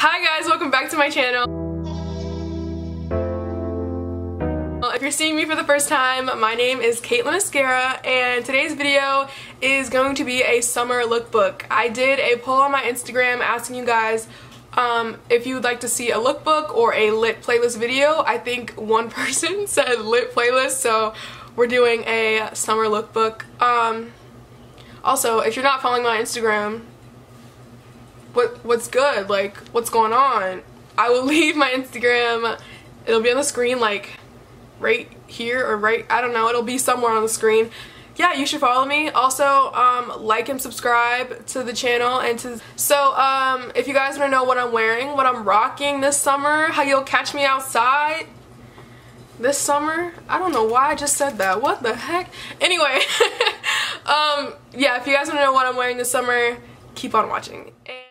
Hi guys, welcome back to my channel. Well, If you're seeing me for the first time, my name is Kaitlyn Esguerra and today's video is going to be a summer lookbook. I did a poll on my Instagram asking you guys um, if you would like to see a lookbook or a lit playlist video. I think one person said lit playlist, so we're doing a summer lookbook. Um, also, if you're not following my Instagram, what what's good? Like, what's going on? I will leave my Instagram. It'll be on the screen, like, right here or right, I don't know. It'll be somewhere on the screen. Yeah, you should follow me. Also, um, like and subscribe to the channel. and to So, um, if you guys want to know what I'm wearing, what I'm rocking this summer, how you'll catch me outside, this summer. I don't know why I just said that. What the heck? Anyway, um, yeah, if you guys want to know what I'm wearing this summer, keep on watching. And